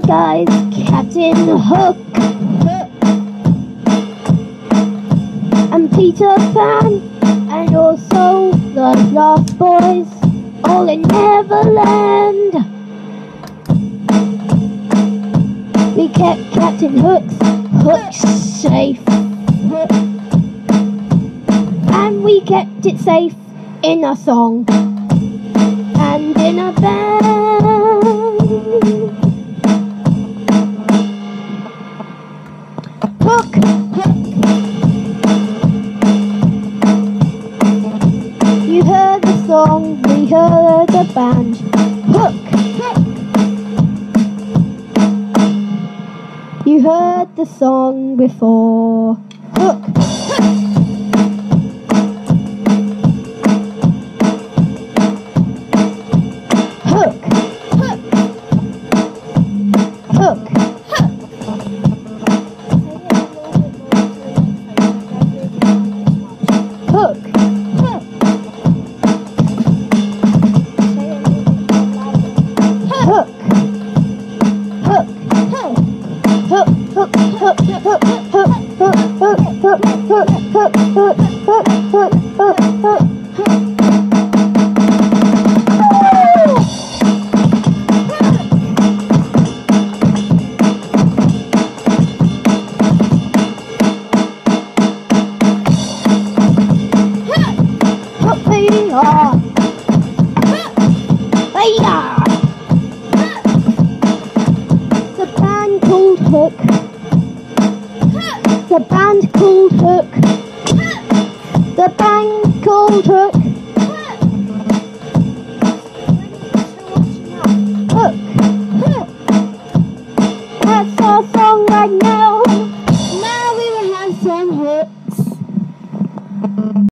Guys, Captain Hook and Peter Pan and also the Lost Boys all in Neverland. We kept Captain Hook's hook safe and we kept it safe in a song and in a band. Song, we heard the band. Hook, You heard the song before. Hook. Hook. Hook. Hook. Hook. Hook. Hook. Hook. Hook. Hook. Hook. Hook. Hook. Hook. Hook. Hook. Hook. Hook. Hook. Hook. Hook. Hook. Hook. Band called Hook.